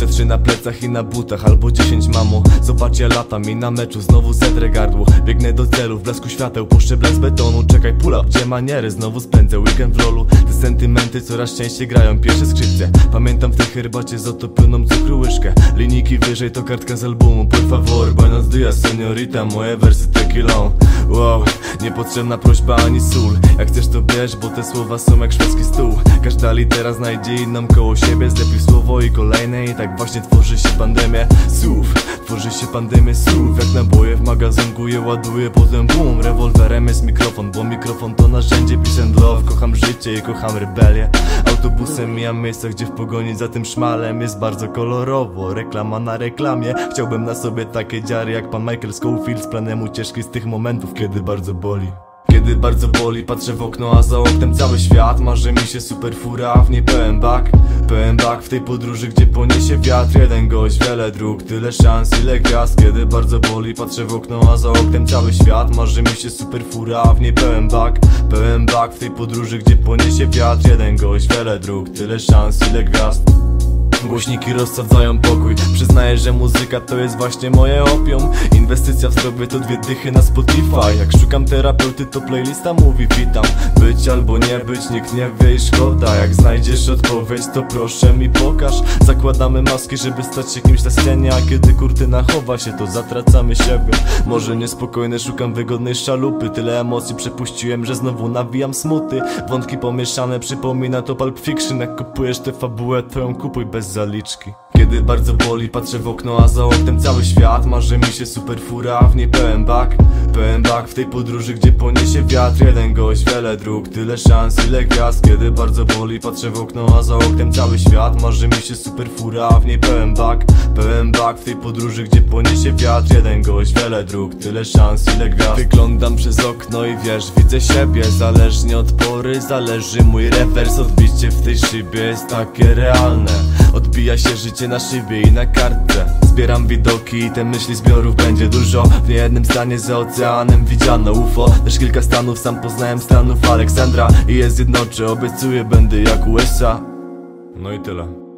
Dwadzieścia trzy na plecach i na butach Albo dziesięć mamo. Zobacz ja latam i na meczu Znowu zedrę gardło. Biegnę do celu w blasku świateł Puszczę blask betonu. Czekaj pull up Gdzie maniery? Znowu spędzę weekend w lolu Te sentymenty coraz częściej grają Pierwsze skrzypce. Pamiętam w tej herbacie z otopioną cukru łyżkę. Linijki wyżej to kartka z albumu Por favor. Buenos dias seniorita Moje wersy tequilą. Wow Niepotrzebna prośba ani sól. Jak chcesz to bierz Bo te słowa są jak szwedzki stół Każda litera znajdzie inną koło siebie Zlepił słowo i kolejne I tak właśnie tworzy się pandemia. Słów Tworzy się pandemia słów Jak naboje w magazynku je ładuję Potem boom Rewolwerem jest mikrofon Bo mikrofon to narzędzie Peace and love Kocham życie i kocham rebelię. Autobusem mijam miejsca Gdzie w pogoni za tym szmalem Jest bardzo kolorowo Reklama na reklamie. Chciałbym na sobie takie dziary Jak pan Michael Scofield Z planem ucieczki z tych momentów Kiedy bardzo boli kiedy bardzo boli, patrzę w okno, a za oknem cały świat. Marzy mi się super fura, w niej pełen bak Pełen bak. W tej podróży, gdzie poniesie wiatr Jeden gość, wiele dróg, tyle szans, ile gwiazd. Kiedy bardzo boli, patrzę w okno, a za oknem cały świat. Marzy mi się super fura, w niej pełen bak Pełen bak. W tej podróży, gdzie poniesie wiatr Jeden gość, wiele dróg, tyle szans, ile gwiazd Głośniki rozsadzają pokój. Przyznaję, że muzyka to jest właśnie moje opium. Inwestycja w zdrowie to dwie dychy na Spotify. Jak szukam terapeuty to playlista mówi witam. Być albo nie być, nikt nie wie i szkoda. Jak znajdziesz odpowiedź to proszę mi pokaż. Zakładamy maski, żeby stać się kimś na scenie. A kiedy kurtyna chowa się to zatracamy siebie. Może niespokojny, szukam wygodnej szalupy. Tyle emocji przepuściłem, że znowu nawijam smuty. Wątki pomieszane, przypomina to Pulp Fiction. Jak kupujesz tę fabułę, twoją kupuj bez zaliczki. Kiedy bardzo boli, patrzę w okno, a za oknem cały świat. Marzy mi się super fura, a w niej pełen bak. Pełen bak w tej podróży, gdzie poniesie wiatr. Jeden gość, wiele dróg, tyle szans, ile gwiazd. Kiedy bardzo boli, patrzę w okno, a za oknem cały świat. Marzy mi się super fura, a w niej pełen bak. Pełen bak w tej podróży, gdzie poniesie wiatr. Jeden gość, wiele dróg, tyle szans, ile gwiazd. Wyglądam przez okno i wiesz, widzę siebie. Zależnie od pory, zależy mój rewers. Odbicie w tej szybie jest takie realne Odbija się życie na szybie i na kartce. Zbieram widoki i te myśli zbiorów będzie dużo. W niejednym stanie za oceanem widziano UFO Też kilka stanów, sam poznałem stanów Aleksandra. I je zjednoczę, obiecuję będę jak USA No i tyle